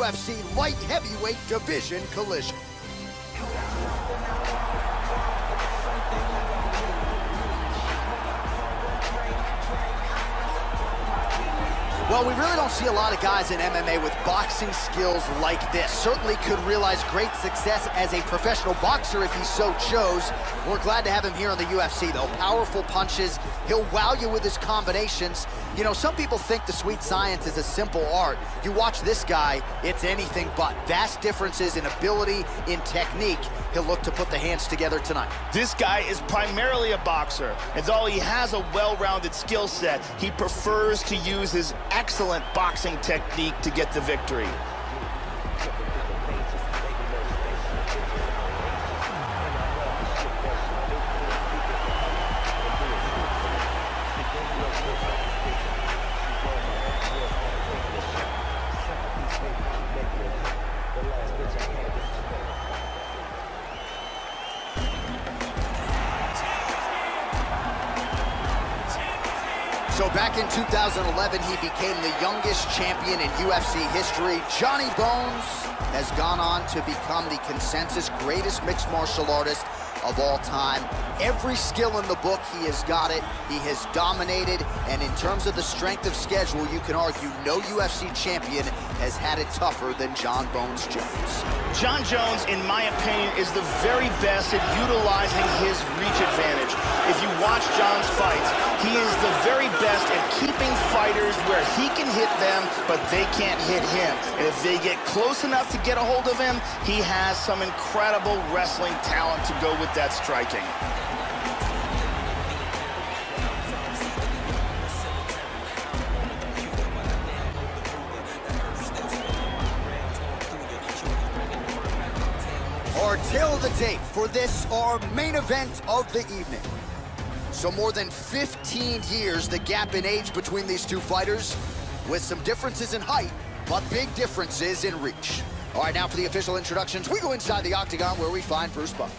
UFC light heavyweight division collision. Well, we really don't see a lot of guys in MMA with boxing skills like this. Certainly could realize great success as a professional boxer if he so chose. We're glad to have him here on the UFC, though. Powerful punches. He'll wow you with his combinations. You know, some people think the sweet science is a simple art. You watch this guy, it's anything but. Vast differences in ability, in technique. He'll look to put the hands together tonight. This guy is primarily a boxer, and though he has a well-rounded skill set, he prefers to use his excellent boxing technique to get the victory. 2011, he became the youngest champion in UFC history. Johnny Bones has gone on to become the consensus greatest mixed martial artist of all time. Every skill in the book, he has got it. He has dominated, and in terms of the strength of schedule, you can argue no UFC champion has had it tougher than Jon Bones Jones. Jon Jones, in my opinion, is the very best at utilizing his reach advantage. If you watch Jon's fights, he is the very best at keeping fighters where he can hit them, but they can't hit him. And if they get close enough to get a hold of him, he has some incredible wrestling talent to go with that striking. For this, our main event of the evening. So more than 15 years, the gap in age between these two fighters, with some differences in height, but big differences in reach. All right, now for the official introductions, we go inside the octagon where we find Bruce Buffer.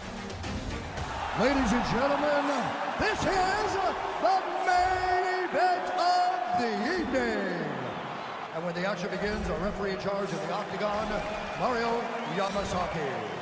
Ladies and gentlemen, this is the main event of the evening. And when the action begins, our referee in charge of the octagon, Mario Yamasaki.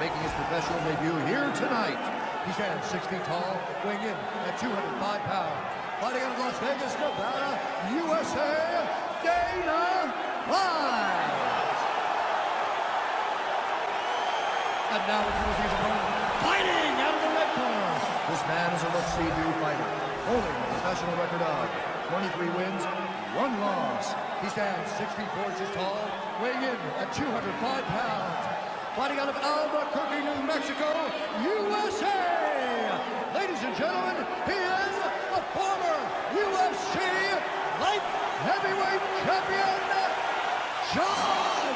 making his professional debut here tonight. He stands six feet tall, weighing in at 205 pounds. Fighting out of Las Vegas, Nevada, USA, Dana White. And now introducing his opponent, fighting out of the red corner. This man is a look-see-do fighter, holding a professional record of 23 wins, one loss. He stands 6 feet 4 inches tall, weighing in at 205 pounds. Fighting out of Albuquerque, New Mexico, USA. Ladies and gentlemen, he is the former UFC light heavyweight champion, Jon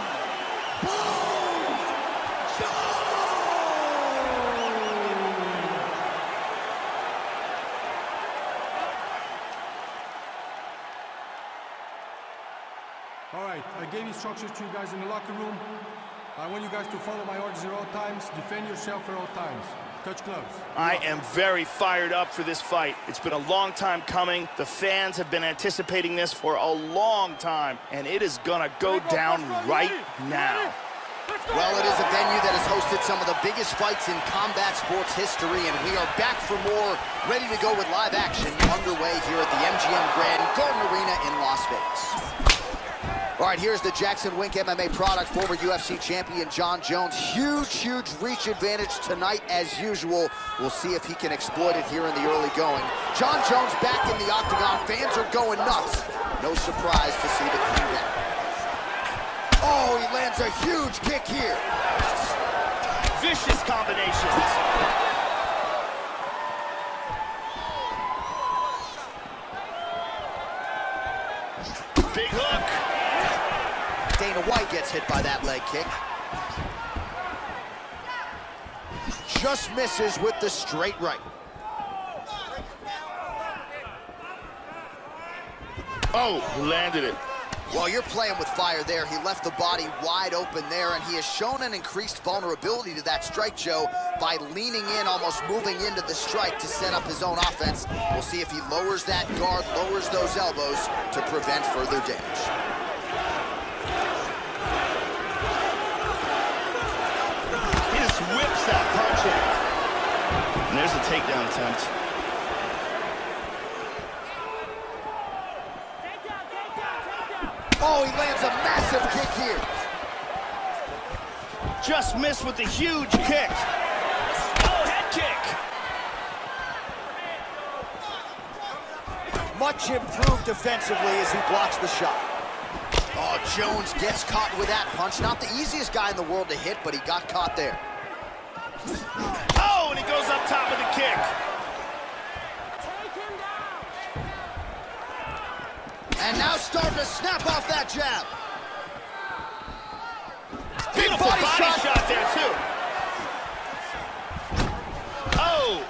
Bones Jones. All right, I gave instructions to you guys in the locker room. I want you guys to follow my orders at all times, defend yourself at all times. Touch gloves. I am very fired up for this fight. It's been a long time coming. The fans have been anticipating this for a long time, and it is gonna go down right now. Well, it is a venue that has hosted some of the biggest fights in combat sports history, and we are back for more, ready to go with live action underway here at the MGM Grand Garden Arena in Las Vegas. All right, here's the Jackson Wink MMA product, former UFC champion Jon Jones. Huge, huge reach advantage tonight as usual. We'll see if he can exploit it here in the early going. Jon Jones back in the octagon. Fans are going nuts. No surprise to see the down. Oh, he lands a huge kick here. Vicious combinations. Dana White gets hit by that leg kick. Just misses with the straight right. Oh, landed it. Well, you're playing with fire there. He left the body wide open there, and he has shown an increased vulnerability to that strike, Joe, by leaning in, almost moving into the strike to set up his own offense. We'll see if he lowers that guard, lowers those elbows to prevent further damage. There's the takedown attempt. Oh, he lands a massive kick here. Just missed with the huge kick. Oh, head kick. Much improved defensively as he blocks the shot. Oh, Jones gets caught with that punch. Not the easiest guy in the world to hit, but he got caught there. Oh, and he goes up top of the kick. And now starting to snap off that jab. Beautiful body body, shot. shot. there, too. Oh,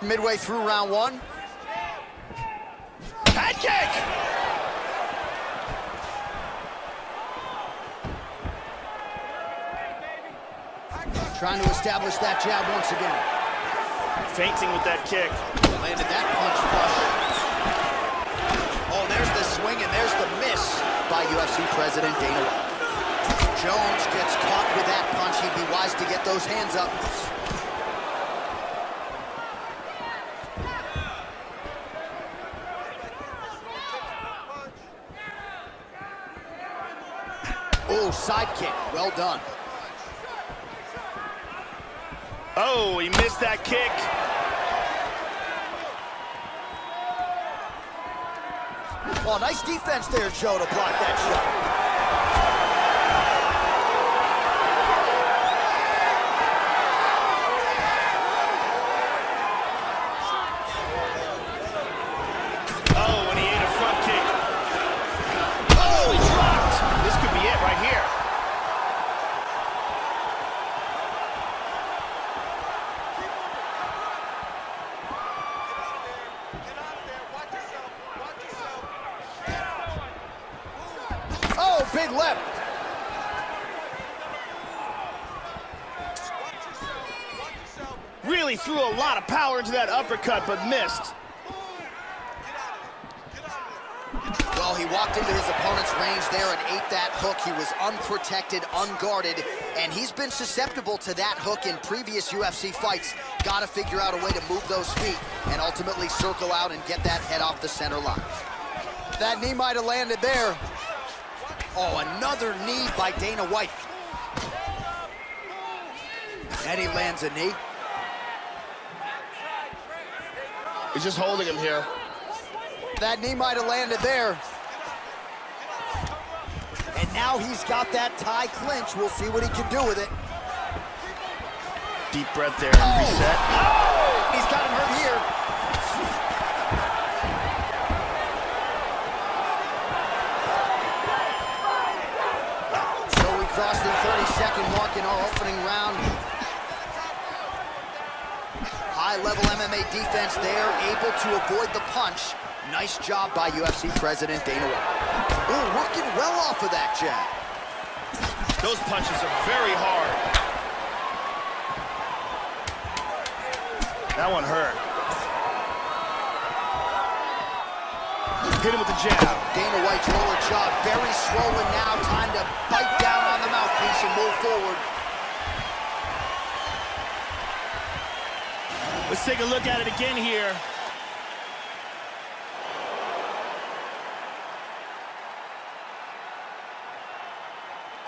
Midway through round one. head kick. Trying to establish that jab once again. Feinting with that kick. Landed that punch flush. By UFC President Dana White. Jones gets caught with that punch. He'd be wise to get those hands up. Oh, side kick. Well done. Oh, he missed that kick. Well, nice defense there, Joe, to block that shot. Oh, and he ate a front kick. Oh, he dropped. This could be it right here. Oh, big left. Really threw a lot of power into that uppercut, but missed. Well, he walked into his opponent's range there and ate that hook. He was unprotected, unguarded, and he's been susceptible to that hook in previous UFC fights. Got to figure out a way to move those feet and ultimately circle out and get that head off the center line. That knee might have landed there. Oh, another knee by Dana White. And he lands a knee. He's just holding him here. That knee might have landed there. And now he's got that tie clinch. We'll see what he can do with it. Deep breath there and Oh. reset. He's got him hurt here. High-level MMA defense there, able to avoid the punch. Nice job by UFC President Dana White. Ooh, working well off of that jab. Those punches are very hard. That one hurt. Hit him with the jab. Dana White's lower jaw very swollen now. Time to bite down on the mouthpiece and move forward. Let's take a look at it again here.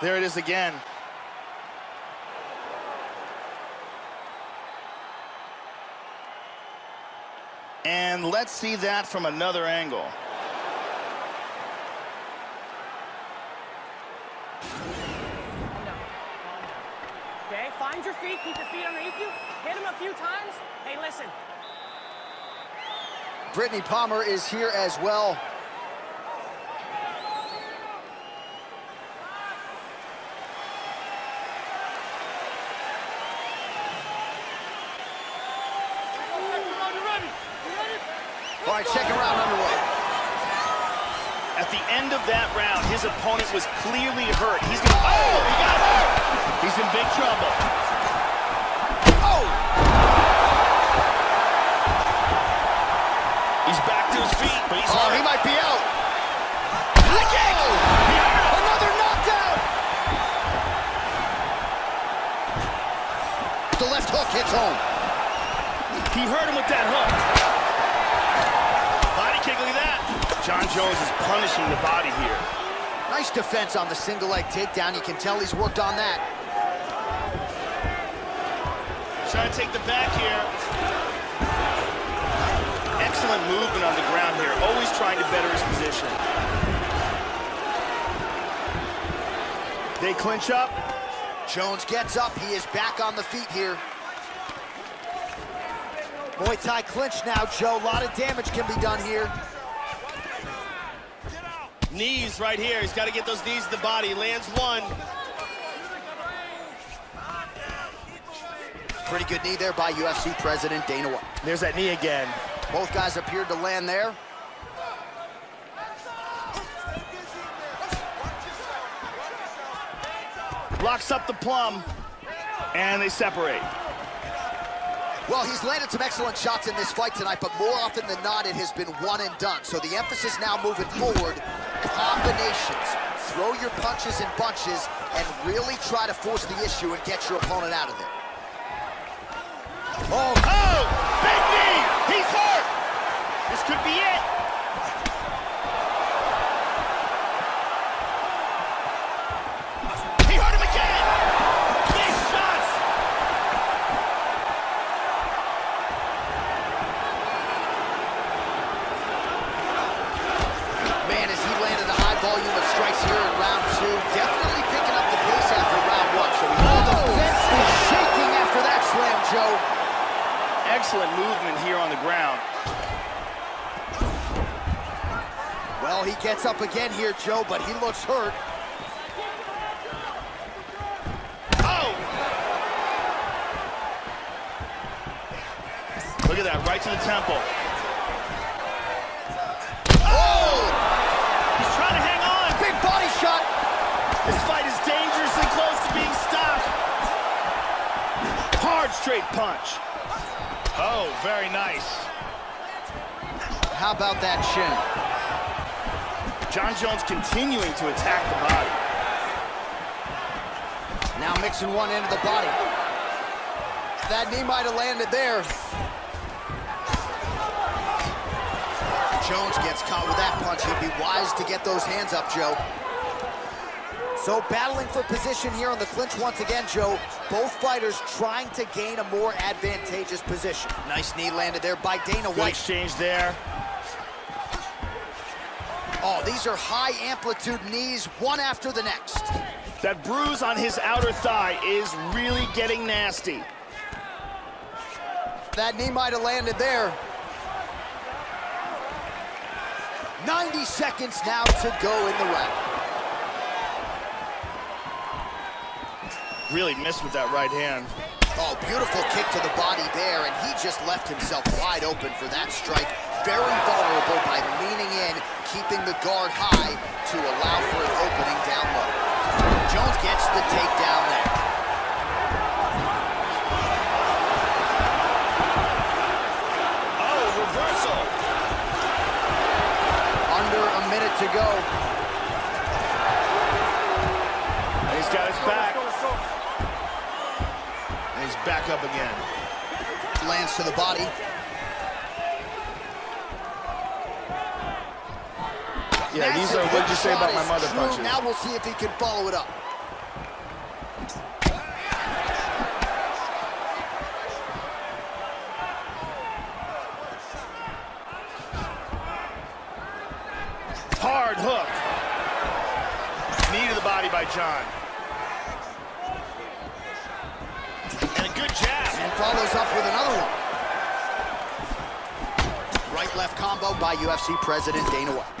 There it is again. And let's see that from another angle. Find your feet, keep your feet underneath you, hit him a few times. Hey, listen. Brittany Palmer is here as well. All right, second round underway. At the end of that round, his opponent was clearly hurt. He's going to, oh, he got hurt. He's in big trouble. He's back to his feet, but he's Oh, hurt. he might be out. High kick! He hurt him. Another knockdown. The left hook hits home. He hurt him with that hook. Body kick, look at that. Jon Jones is punishing the body here. Nice defense on the single leg takedown. You can tell he's worked on that. Trying to take the back here. Excellent movement on the ground here. Always trying to better his position. They clinch up. Jones gets up. He is back on the feet here. Muay Thai clinch now, Joe. A lot of damage can be done here. Knees right here. He's got to get those knees to the body. Lands one. Pretty good knee there by UFC President Dana White. There's that knee again. Both guys appeared to land there. Locks up the plum. And they separate. Well, he's landed some excellent shots in this fight tonight, but more often than not, it has been one and done. So the emphasis now moving forward, combinations. Throw your punches in bunches and really try to force the issue and get your opponent out of there. Oh, oh! Big knee! He's hurt! This could be it. Again here, Joe, but he looks hurt. Oh! Look at that, right to the temple. Oh! He's trying to hang on. Big body shot. This fight is dangerously close to being stopped. Hard straight punch. Oh, very nice. How about that shin? Jon Jones continuing to attack the body. Now mixing one into the body. That knee might have landed there. Jones gets caught with that punch. He'd be wise to get those hands up, Joe. So battling for position here on the clinch once again, Joe. Both fighters trying to gain a more advantageous position. Nice knee landed there by Dana White. Good exchange there. Oh, these are high amplitude knees, one after the next. That bruise on his outer thigh is really getting nasty. That knee might have landed there. 90 seconds now to go in the round. Really missed with that right hand. Oh, beautiful kick to the body there, and he just left himself wide open for that strike. Very vulnerable by leaning in, keeping the guard high to allow for an opening down low. Jones gets the takedown there. Oh, reversal. Under a minute to go. And he's got his back. And he's back up again. Lands to the body. Yeah, these are what you say about my mother true. punches. Now we'll see if he can follow it up. Hard hook. Knee to the body by Jon. And a good jab. And follows up with another one. Right-left combo by UFC President Dana White.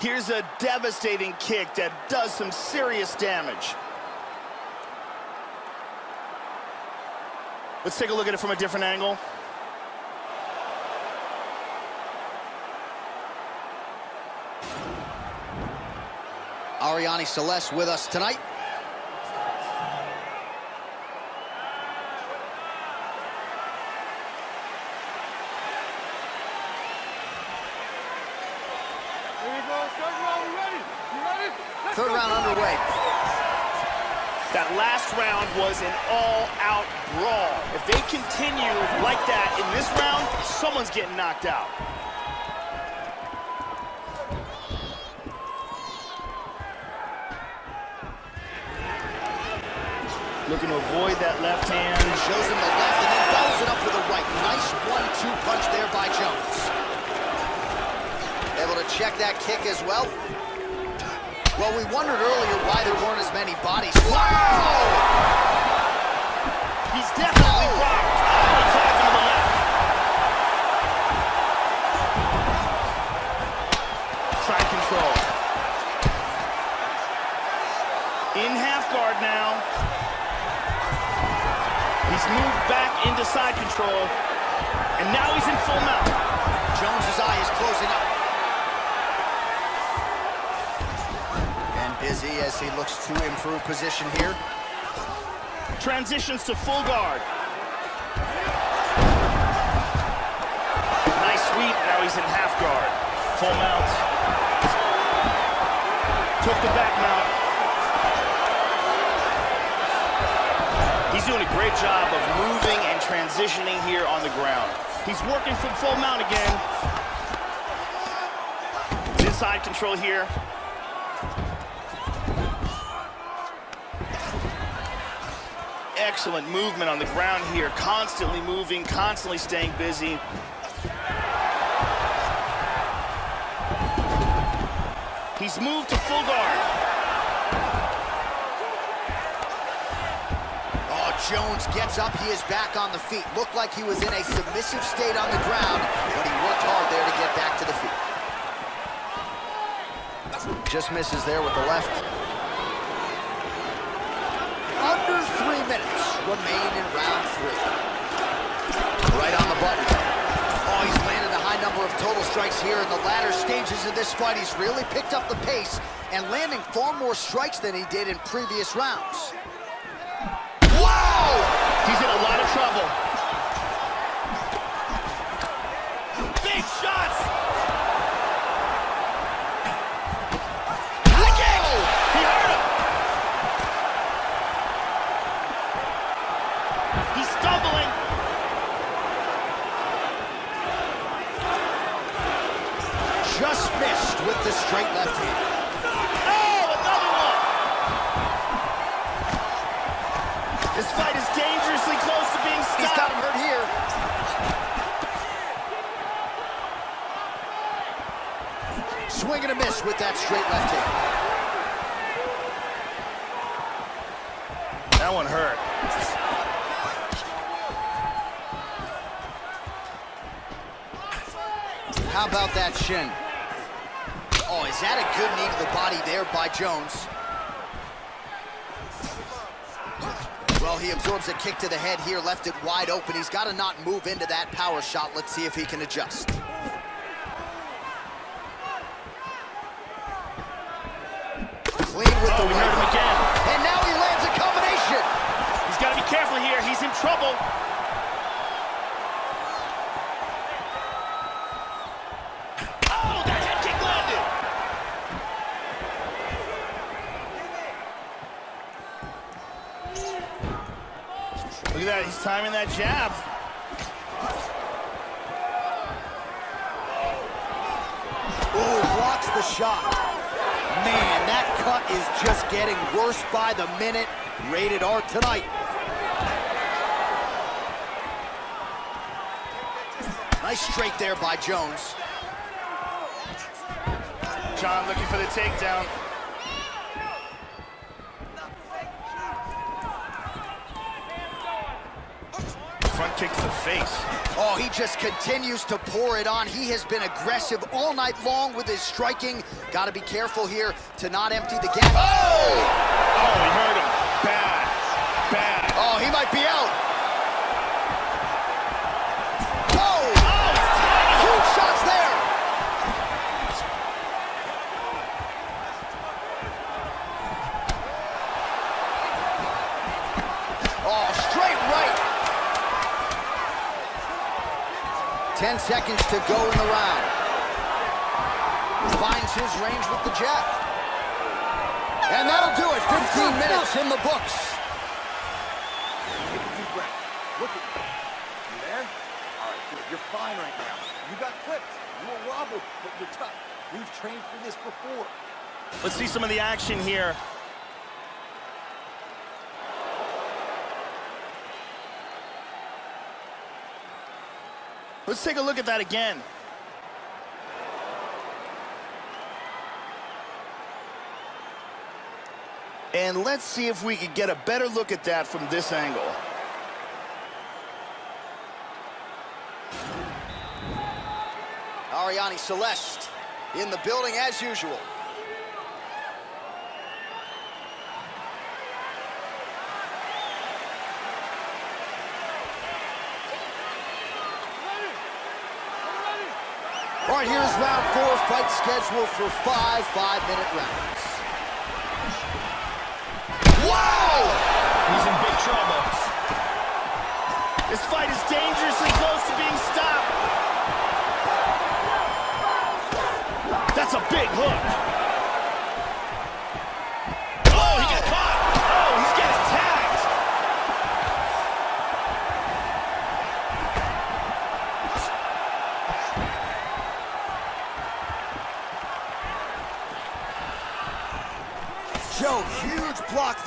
Here's a devastating kick that does some serious damage. Let's take a look at it from a different angle. Arianny Celeste with us tonight. Third round underway. That last round was an all-out brawl. If they continue like that in this round, someone's getting knocked out. Looking to avoid that left hand. Shows him the left and then follows it up with a right. Nice one-two punch there by Jones. Able to check that kick as well. Well, we wondered earlier why there weren't as many bodies. Wow! He's definitely Oh! rocked. Attack the left. Side control. In half guard now. He's moved back into side control. And now he's in full mount. Jones's eye is closing up. Busy as he looks to improve position here. Transitions to full guard. Nice sweep. Now he's in half guard. Full mount. Took the back mount. He's doing a great job of moving and transitioning here on the ground. He's working from full mount again. Inside control here. Excellent movement on the ground here. Constantly moving, constantly staying busy. He's moved to full guard. Oh, Jones gets up. He is back on the feet. Looked like he was in a submissive state on the ground, but he worked hard there to get back to the feet. Just misses there with the left. Under three minutes remain in round three. Right on the button. Oh, he's landed a high number of total strikes here in the latter stages of this fight. He's really picked up the pace and landing far more strikes than he did in previous rounds. Whoa! He's in a lot of trouble. Straight left hand. Oh, another one! This fight is dangerously close to being stopped. He's got him hurt here. Swing and a miss with that straight left hand. That one hurt. How about that shin? Oh, is that a good knee to the body there by Jones? Well, he absorbs a kick to the head here, left it wide open. He's got to not move into that power shot. Let's see if he can adjust. Clean with Oh, the right. again. And now he lands a combination. He's got to be careful here. He's in trouble. Oh, that head kick landed. Look at that. He's timing that jab. Ooh, blocks the shot. Man, that cut is just getting worse by the minute. Rated R tonight. Nice straight there by Jones. Jon looking for the takedown. Kick to the face. Oh, he just continues to pour it on. He has been aggressive all night long with his striking. Got to be careful here to not empty the gap. Oh! Oh, he hurt him. Bad. Bad. Oh, he might be out. Oh! Oh, Huge shots there. Oh, straight right. 10 seconds to go in the round. Finds his range with the jab. And that'll do it. 15 minutes in the books. Take a deep breath. Look at me. You there? All right, good. You're fine right now. You got clipped. You were wobbled, but you're tough. We've trained for this before. Let's see some of the action here. Let's take a look at that again. And let's see if we can get a better look at that from this angle. Arianny Celeste in the building as usual. All right, here's round four, fight scheduled for five five-minute rounds.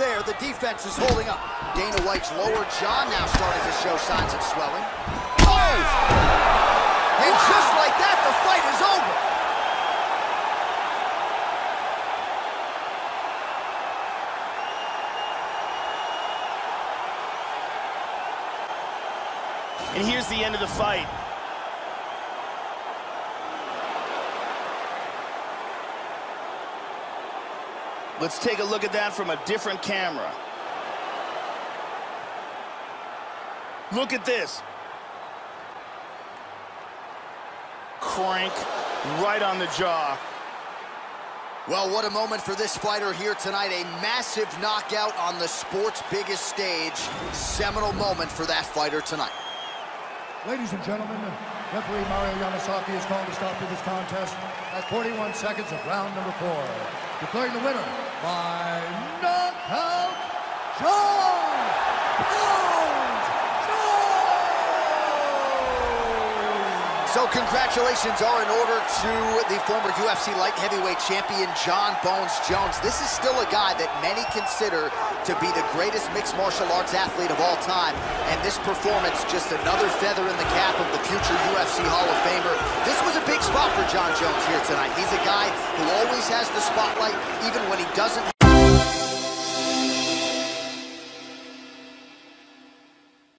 There. The defense is holding up. Dana White's lower jaw now starting to show signs of swelling. Oh! And just like that, the fight is over. And here's the end of the fight. Let's take a look at that from a different camera. Look at this. Crank right on the jaw. Well, what a moment for this fighter here tonight. A massive knockout on the sport's biggest stage. Seminal moment for that fighter tonight. Ladies and gentlemen, referee Mario Yamasaki has called a stop to this contest at 41 seconds of round number four. Declaring the winner by knockout, Jon So congratulations are in order to the former UFC light heavyweight champion, Jon Bones Jones. This is still a guy that many consider to be the greatest mixed martial arts athlete of all time. And this performance, just another feather in the cap of the future UFC Hall of Famer. This was a big spot for Jon Jones here tonight. He's a guy who always has the spotlight, even when he doesn't